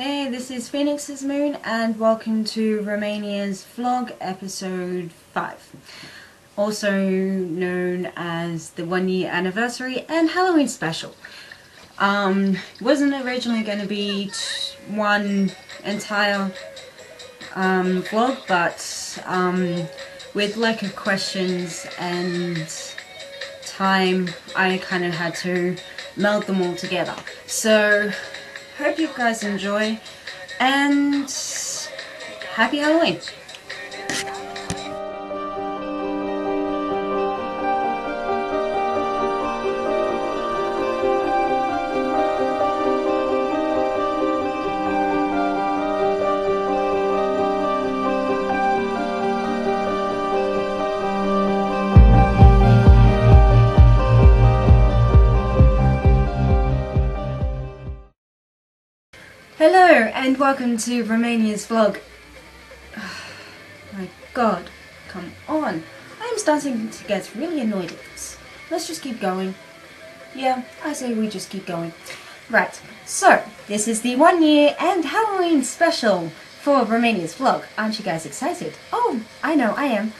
this is Phoenix's Moon and welcome to Romania's vlog episode 5. Also known as the one year anniversary and Halloween special. Um, wasn't originally going to be one entire um, vlog but um, with lack of questions and time I kind of had to meld them all together. So hope you guys enjoy and happy Halloween. And welcome to Romania's vlog. my god, come on. I'm starting to get really annoyed at this. Let's just keep going. Yeah, I say we just keep going. Right, so this is the one year and Halloween special for Romania's vlog. Aren't you guys excited? Oh, I know, I am.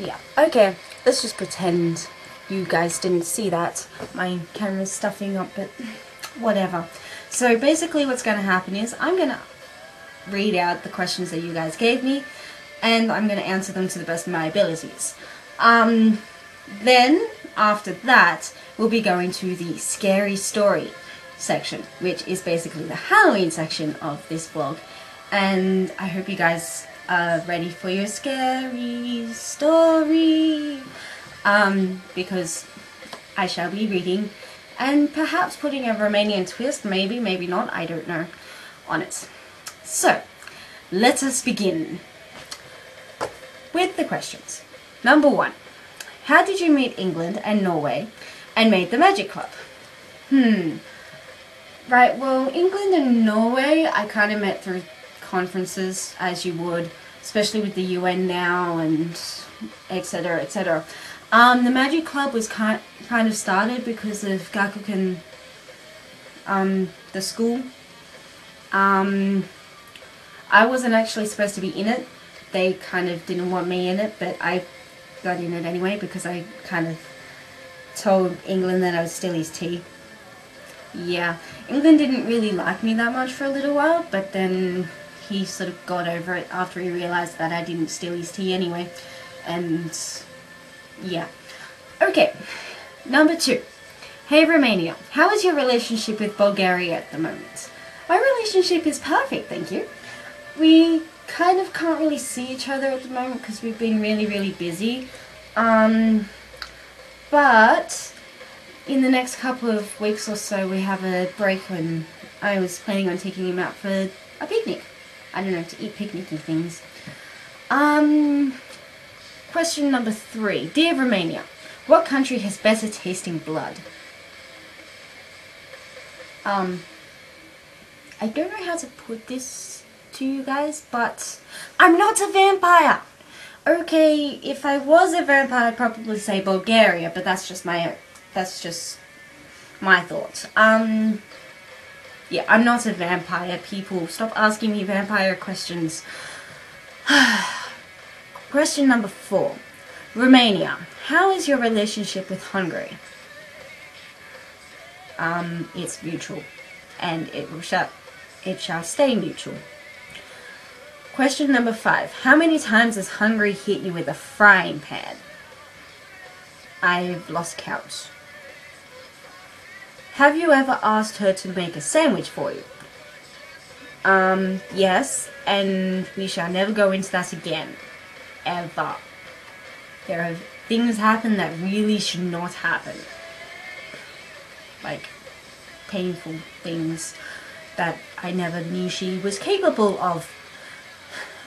Yeah, okay, let's just pretend you guys didn't see that. My camera's stuffing up, but whatever. So basically what's going to happen is I'm going to read out the questions that you guys gave me and I'm going to answer them to the best of my abilities. Um, then, after that, we'll be going to the scary story section, which is basically the Halloween section of this vlog. And I hope you guys are ready for your scary story. Um, because I shall be reading and perhaps putting a Romanian twist, maybe, maybe not, I don't know, on it. So, let us begin with the questions. Number one, how did you meet England and Norway and made the Magic Club? Hmm, right, well, England and Norway I kind of met through conferences, as you would, especially with the UN now and etc. etc. Um, the Magic Club was kind kind of started because of Gakuen, um, the school. Um, I wasn't actually supposed to be in it. They kind of didn't want me in it, but I got in it anyway because I kind of told England that I was still his tea. Yeah, England didn't really like me that much for a little while, but then he sort of got over it after he realised that I didn't steal his tea anyway. And yeah. Okay, number two. Hey Romania, how is your relationship with Bulgaria at the moment? My relationship is perfect, thank you. We kind of can't really see each other at the moment because we've been really, really busy. Um, but in the next couple of weeks or so we have a break when I was planning on taking him out for a picnic. I don't know, to eat picnicky things. Um, Question number three. Dear Romania, what country has better tasting blood? Um, I don't know how to put this to you guys, but I'm not a vampire! Okay, if I was a vampire, I'd probably say Bulgaria, but that's just my, that's just my thoughts. Um, yeah, I'm not a vampire, people. Stop asking me vampire questions. Question number four. Romania. How is your relationship with Hungary? Um, it's mutual. And it will shall, it shall stay mutual. Question number five. How many times has Hungary hit you with a frying pan? I've lost count. Have you ever asked her to make a sandwich for you? Um, yes, and we shall never go into that again ever. There have things happen that really should not happen. Like painful things that I never knew she was capable of.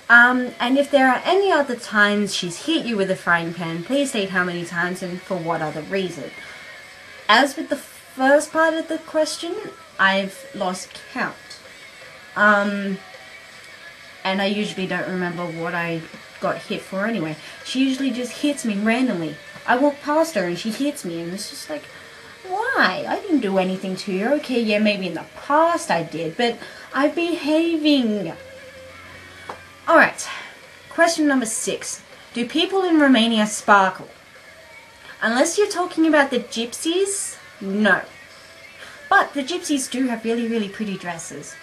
Um, and if there are any other times she's hit you with a frying pan, please state how many times and for what other reason. As with the first part of the question, I've lost count. Um, and I usually don't remember what I got hit for anyway. She usually just hits me randomly. I walk past her and she hits me and it's just like, Why? I didn't do anything to you. Okay, yeah, maybe in the past I did, but I'm behaving. Alright, question number six. Do people in Romania sparkle? Unless you're talking about the gypsies, no. But the gypsies do have really, really pretty dresses.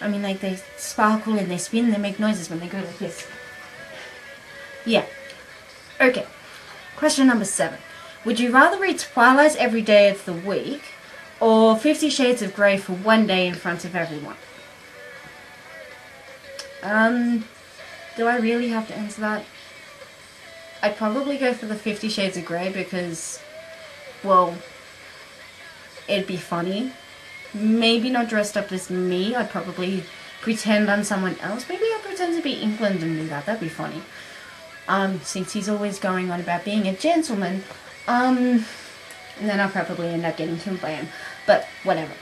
I mean, like, they sparkle and they spin, they make noises when they go like this. Yeah. Okay. Question number seven. Would you rather read Twilight every day of the week or Fifty Shades of Grey for one day in front of everyone? Um, do I really have to answer that? I'd probably go for the Fifty Shades of Grey because, well, it'd be funny. Maybe not dressed up as me. I'd probably pretend I'm someone else. Maybe I'll pretend to be England and do that. That'd be funny. Um, since he's always going on about being a gentleman. Um, and then I'll probably end up getting him by But whatever.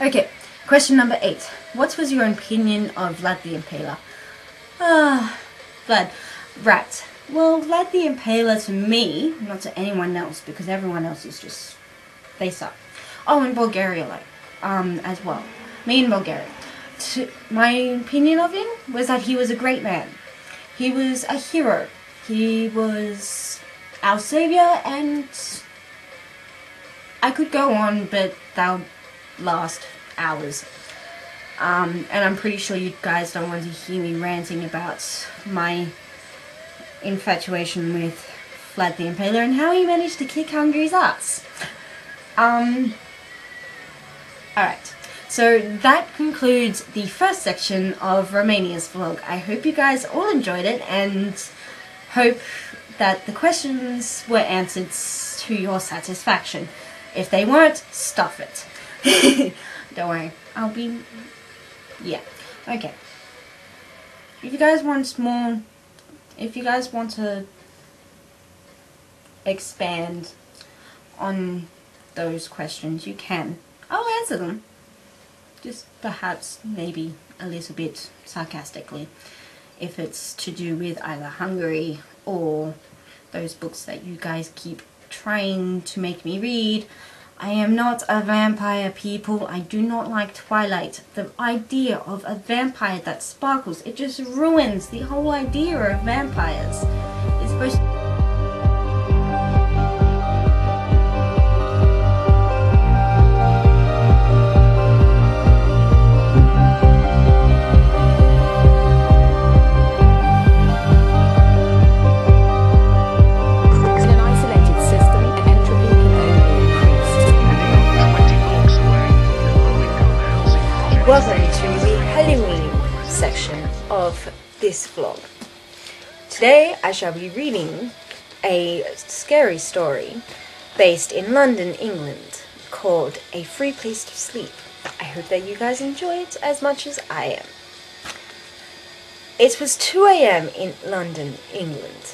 Okay, question number eight. What was your opinion of Vlad the Impaler? Ah, Vlad. Right. Well, Vlad the Impaler to me, not to anyone else, because everyone else is just, they suck. Oh, and Bulgaria, like, um, as well. Me in Bulgaria. To, my opinion of him was that he was a great man. He was a hero. He was our savior, and I could go on, but that would last hours. Um, and I'm pretty sure you guys don't want to hear me ranting about my infatuation with Vlad the Impaler and how he managed to kick Hungary's ass. Um, alright, so that concludes the first section of Romania's vlog. I hope you guys all enjoyed it and hope that the questions were answered to your satisfaction. If they weren't, stuff it. Don't worry, I'll be... yeah. Okay. If you guys want more... If you guys want to expand on those questions, you can. I'll answer them. Just perhaps, maybe, a little bit sarcastically. If it's to do with either Hungary or those books that you guys keep trying to make me read. I am not a vampire people. I do not like Twilight. The idea of a vampire that sparkles, it just ruins the whole idea of vampires. It's supposed this vlog. Today I shall be reading a scary story based in London, England called A Free Place to Sleep. I hope that you guys enjoy it as much as I am. It was 2 a.m. in London, England.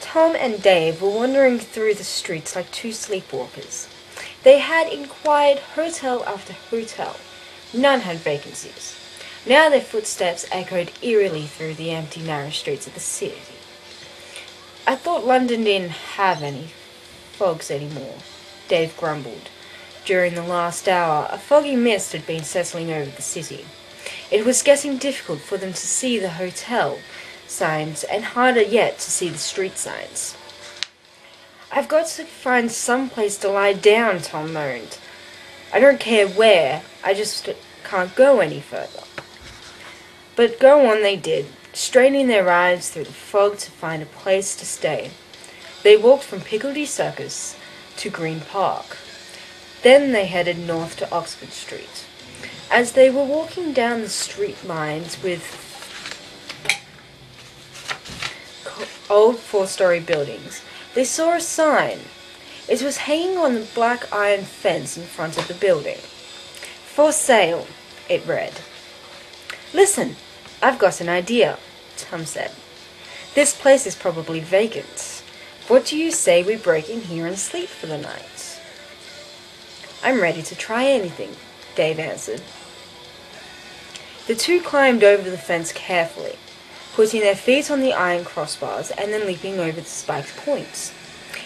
Tom and Dave were wandering through the streets like two sleepwalkers. They had inquired hotel after hotel. None had vacancies. Now their footsteps echoed eerily through the empty narrow streets of the city. I thought London didn't have any fogs anymore, Dave grumbled. During the last hour, a foggy mist had been settling over the city. It was getting difficult for them to see the hotel signs and harder yet to see the street signs. I've got to find some place to lie down, Tom moaned. I don't care where, I just can't go any further. But go on they did, straining their eyes through the fog to find a place to stay. They walked from Piccadilly Circus to Green Park. Then they headed north to Oxford Street. As they were walking down the street lines with old four-story buildings, they saw a sign. It was hanging on the black iron fence in front of the building. For sale, it read. Listen, I've got an idea, Tom said. This place is probably vacant. What do you say we break in here and sleep for the night? I'm ready to try anything, Dave answered. The two climbed over the fence carefully, putting their feet on the iron crossbars and then leaping over the spiked points.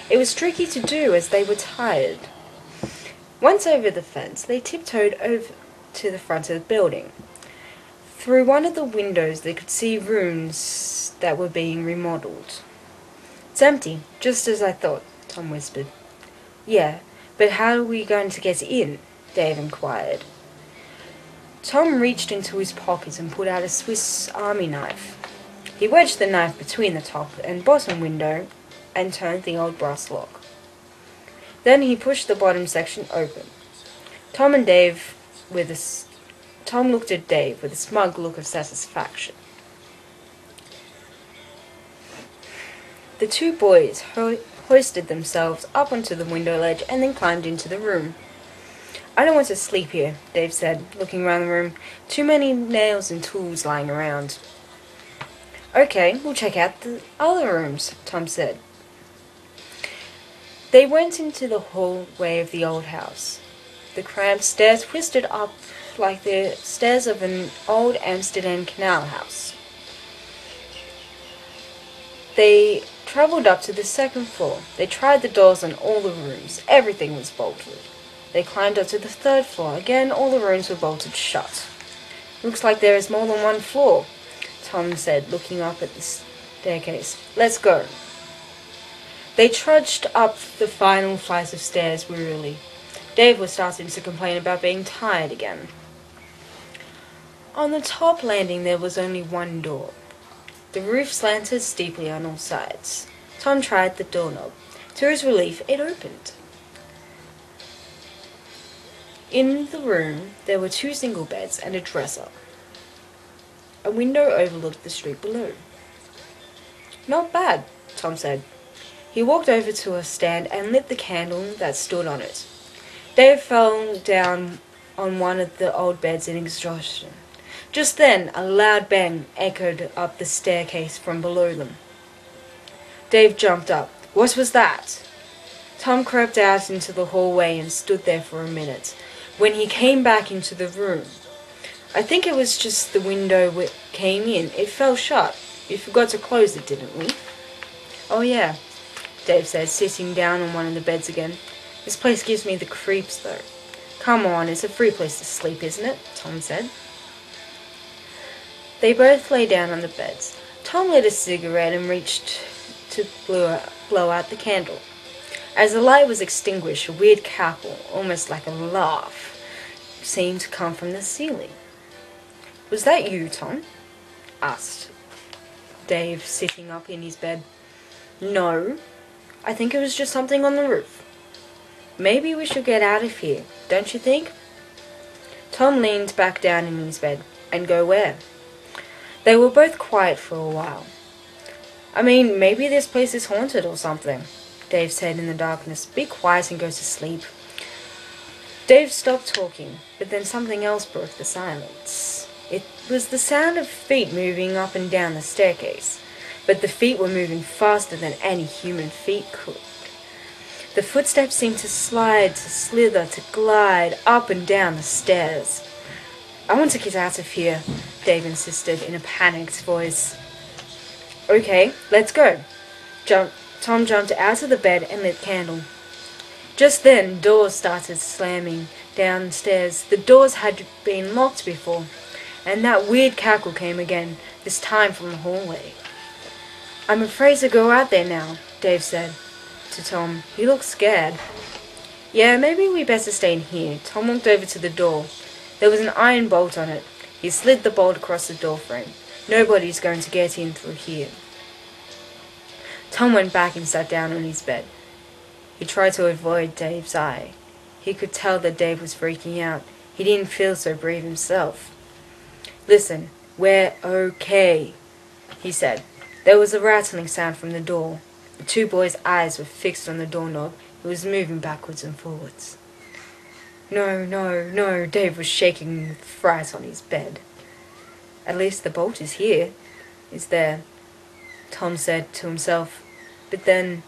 It was tricky to do as they were tired. Once over the fence, they tiptoed over to the front of the building. Through one of the windows, they could see rooms that were being remodeled. It's empty, just as I thought, Tom whispered. Yeah, but how are we going to get in? Dave inquired. Tom reached into his pocket and pulled out a Swiss army knife. He wedged the knife between the top and bottom window and turned the old brass lock. Then he pushed the bottom section open. Tom and Dave with a Tom looked at Dave with a smug look of satisfaction. The two boys ho- hoisted themselves up onto the window ledge and then climbed into the room. I don't want to sleep here, Dave said, looking around the room. Too many nails and tools lying around. Okay, we'll check out the other rooms, Tom said. They went into the hallway of the old house. The cramped stairs twisted up like the stairs of an old Amsterdam canal house. They travelled up to the second floor. They tried the doors on all the rooms. Everything was bolted. They climbed up to the third floor. Again, all the rooms were bolted shut. Looks like there is more than one floor, Tom said, looking up at the staircase. Let's go. They trudged up the final flight of stairs wearily. Dave was starting to complain about being tired again. On the top landing there was only one door. The roof slanted steeply on all sides. Tom tried the doorknob. To his relief, it opened. In the room, there were two single beds and a dresser. A window overlooked the street below. Not bad, Tom said. He walked over to a stand and lit the candle that stood on it. Dave fell down on one of the old beds in exhaustion. Just then, a loud bang echoed up the staircase from below them. Dave jumped up. What was that? Tom crept out into the hallway and stood there for a minute. When he came back into the room, I think it was just the window we came in. It fell shut. We forgot to close it, didn't we? Oh, yeah, Dave said, sitting down on one of the beds again. This place gives me the creeps, though. Come on, it's a free place to sleep, isn't it? Tom said. They both lay down on the beds. Tom lit a cigarette and reached to blow out, blow out the candle. As the light was extinguished, a weird cackle, almost like a laugh, seemed to come from the ceiling. Was that you, Tom? asked Dave, sitting up in his bed. No, I think it was just something on the roof. Maybe we should get out of here, don't you think? Tom leaned back down in his bed. And go where? They were both quiet for a while. I mean, maybe this place is haunted or something, Dave said in the darkness. Be quiet and go to sleep. Dave stopped talking, but then something else broke the silence. It was the sound of feet moving up and down the staircase but the feet were moving faster than any human feet could. The footsteps seemed to slide, to slither, to glide up and down the stairs. I want to get out of here, Dave insisted in a panicked voice. Okay, let's go. Jump. Tom jumped out of the bed and lit the candle. Just then, doors started slamming downstairs. The doors had been locked before, and that weird cackle came again, this time from the hallway. I'm afraid to go out there now, Dave said to Tom. He looked scared. Yeah, maybe we better stay in here. Tom walked over to the door. There was an iron bolt on it. He slid the bolt across the door frame. Nobody's going to get in through here. Tom went back and sat down on his bed. He tried to avoid Dave's eye. He could tell that Dave was freaking out. He didn't feel so brave himself. Listen, we're okay, he said. There was a rattling sound from the door. The two boys' eyes were fixed on the doorknob. It was moving backwards and forwards. No, no, no, Dave was shaking fright on his bed. At least the bolt is here, is there, Tom said to himself. But then,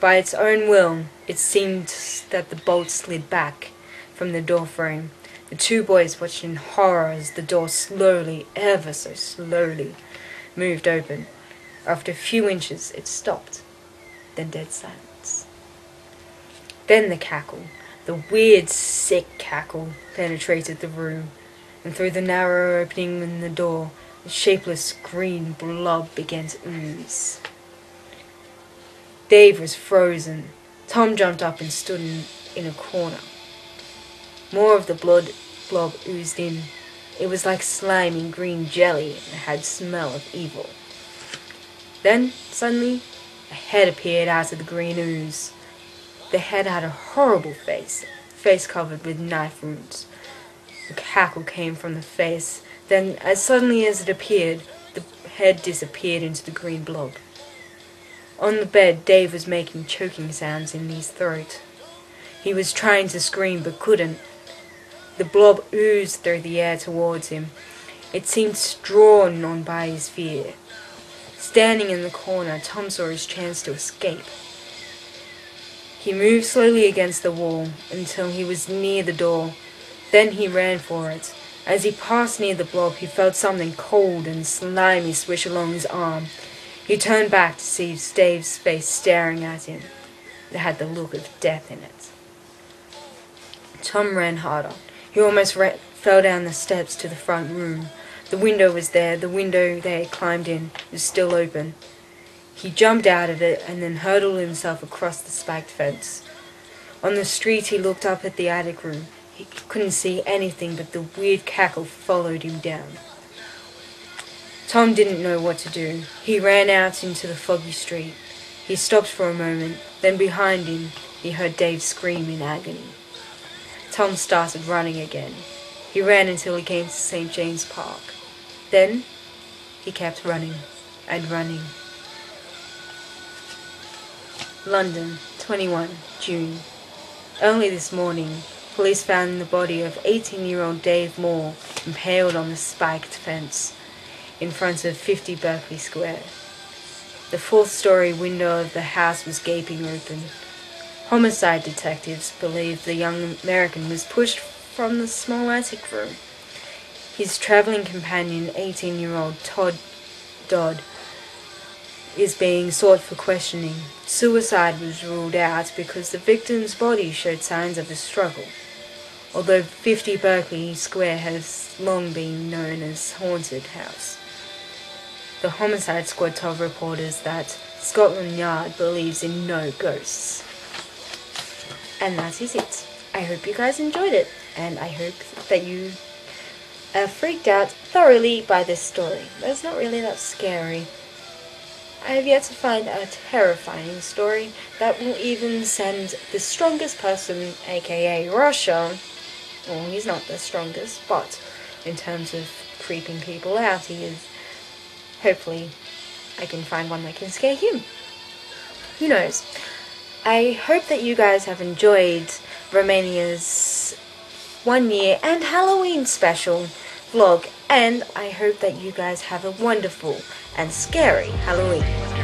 by its own will, it seemed that the bolt slid back from the door frame. The two boys watched in horror as the door slowly, ever so slowly, moved open. After a few inches, it stopped. Then dead silence. Then the cackle. The weird, sick cackle penetrated the room, and through the narrow opening in the door, a shapeless green blob began to ooze. Dave was frozen. Tom jumped up and stood in, in a corner. More of the blood blob oozed in. It was like slimy green jelly and had smell of evil. Then, suddenly, head appeared out of the green ooze. The head had a horrible face, face covered with knife wounds. A cackle came from the face. Then, as suddenly as it appeared, the head disappeared into the green blob. On the bed, Dave was making choking sounds in his throat. He was trying to scream but couldn't. The blob oozed through the air towards him. It seemed drawn on by his fear. Standing in the corner, Tom saw his chance to escape. He moved slowly against the wall until he was near the door. Then he ran for it. As he passed near the blob, he felt something cold and slimy swish along his arm. He turned back to see Dave's face staring at him. It had the look of death in it. Tom ran harder. He almost fell down the steps to the front room. The window was there. The window they had climbed in was still open. He jumped out of it and then hurled himself across the spiked fence. On the street, he looked up at the attic room. He couldn't see anything, but the weird cackle followed him down. Tom didn't know what to do. He ran out into the foggy street. He stopped for a moment, then behind him he heard Dave scream in agony. Tom started running again. He ran until he came to St. James Park. Then he kept running and running. London, 21 June. Only this morning, police found the body of 18-year-old Dave Moore impaled on the spiked fence in front of 50 Berkeley Square. The fourth story window of the house was gaping open. Homicide detectives believe the young American was pushed from the small attic room. His traveling companion, 18 year old Todd Dodd, is being sought for questioning. Suicide was ruled out because the victim's body showed signs of a struggle. Although 50 Berkeley Square has long been known as Haunted House. The homicide squad told reporters that Scotland Yard believes in no ghosts. And that is it. I hope you guys enjoyed it, and I hope that you are freaked out thoroughly by this story. But it's not really that scary. I have yet to find a terrifying story that will even send the strongest person, aka Russia, well, he's not the strongest, but in terms of creeping people out, he is hopefully I can find one that can scare him. Who knows? I hope that you guys have enjoyed Romania's one year and Halloween special vlog and I hope that you guys have a wonderful and scary Halloween.